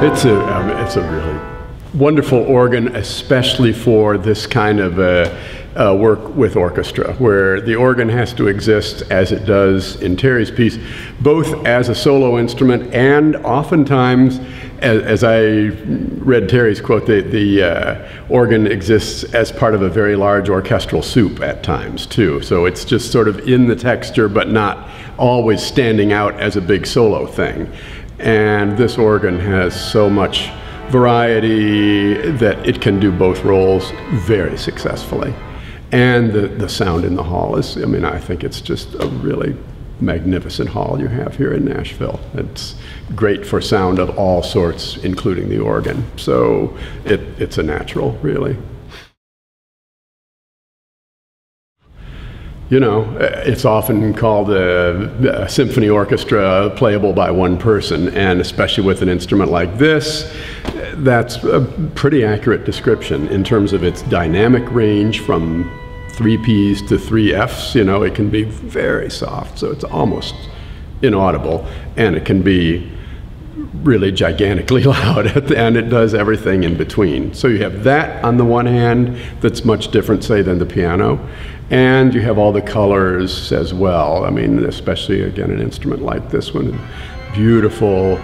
It's a, um, it's a really wonderful organ, especially for this kind of uh, uh, work with orchestra, where the organ has to exist as it does in Terry's piece, both as a solo instrument and oftentimes, as, as I read Terry's quote, the, the uh, organ exists as part of a very large orchestral soup at times too. So it's just sort of in the texture, but not always standing out as a big solo thing. And this organ has so much variety that it can do both roles very successfully. And the, the sound in the hall is, I mean, I think it's just a really magnificent hall you have here in Nashville. It's great for sound of all sorts, including the organ. So it, it's a natural, really. You know, uh, it's often called a, a, symphony orchestra playable by one person, and especially with an instrument like this, that's a pretty accurate description in terms of its dynamic range from three P's to three F's. You know, it can be very soft, so it's almost inaudible, and it can be really gigantically loud, and it does everything in between. So you have that on the one hand that's much different, say, than the piano, and you have all the colors as well. I mean, especially again, an instrument like this one, beautiful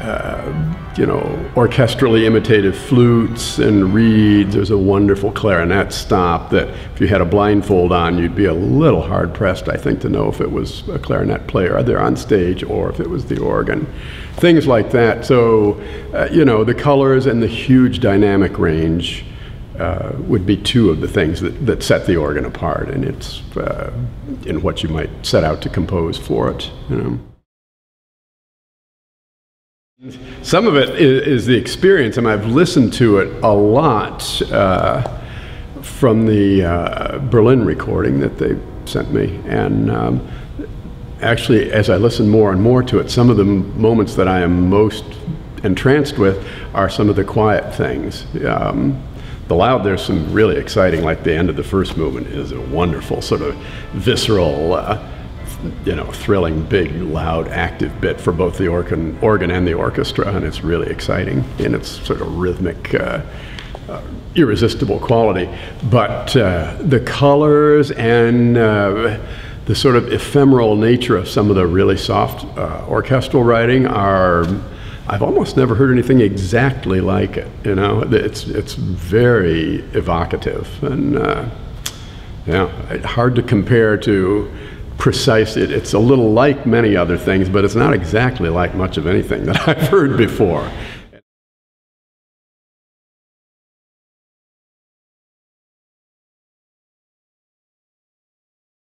uh, you know, orchestrally imitated flutes and reeds. There's a wonderful clarinet stop that if you had a blindfold on, you'd be a little hard pressed, I think, to know if it was a clarinet player there on stage or if it was the organ. Things like that. So, uh, you know, the colors and the huge dynamic range uh, would be two of the things that, that set the organ apart, and it's uh, in what you might set out to compose for it. You know. Some of it is, is, the experience, and I've listened to it a lot uh, from the uh, Berlin recording that they sent me. And um, actually, as I listen more and more to it, some of the moments that I am most entranced with are some of the quiet things. Um, the loud, there's some really exciting, like the end of the first movement is a wonderful, sort of visceral. Uh, you know, thrilling, big, loud, active bit for both the organ, organ and the orchestra, and it's really exciting in its sort of rhythmic, uh, uh, irresistible quality. But uh, the colors and uh, the sort of ephemeral nature of some of the really soft uh, orchestral writing are. I've almost never heard anything exactly like it. You know, it's it's very evocative and uh, yeah, hard to compare to precise. It, it's a little like many other things, but it's not exactly like much of anything that I've heard before.